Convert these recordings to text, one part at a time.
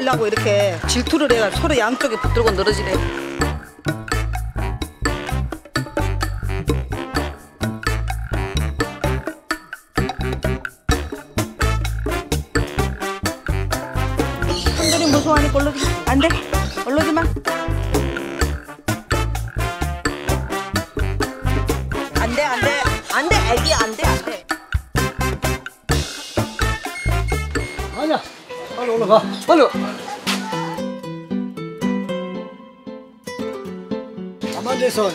늘어지려고 이렇게 질투를 해가 서로 양쪽에 붙들고 늘어지래. 한들이 무서워하니까 올라지 안 돼. 올라지 마. 안 돼, 안 돼. 안 돼, 애기 안 돼, 안 돼. 빨리 올라가. 빨리. 가만히 있어. 어?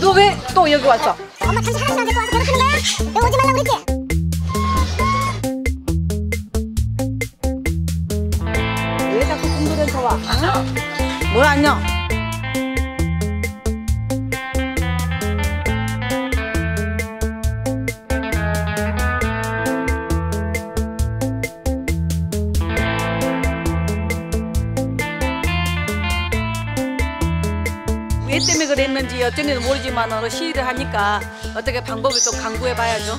너 왜 또 여기 왔어? 엄마 당신 하나도 안 데리고 와서 괴롭히는 거야? 내가 오지 말라고 그랬지? 왜 자꾸 궁금해서 와? 응? 뭘 안녕? 때문에 그랬는지 어쩐지는 모르지만 어, 시위를 하니까 어떻게 방법을 좀 강구해 봐야죠.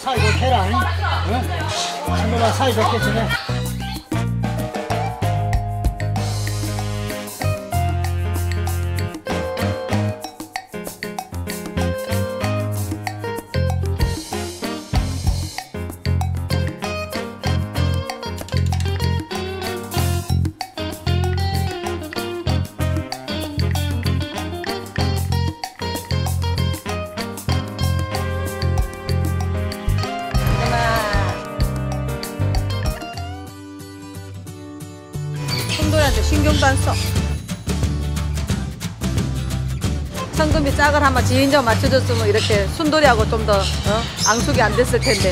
사이좋게 해라. 응? 한동안 사이좋게 지내. 이한테 신경도 안 써. 성금이 짝을 한번 지인 좀 맞춰줬으면 이렇게 순돌이하고 좀더 어? 앙숙이 안 됐을 텐데.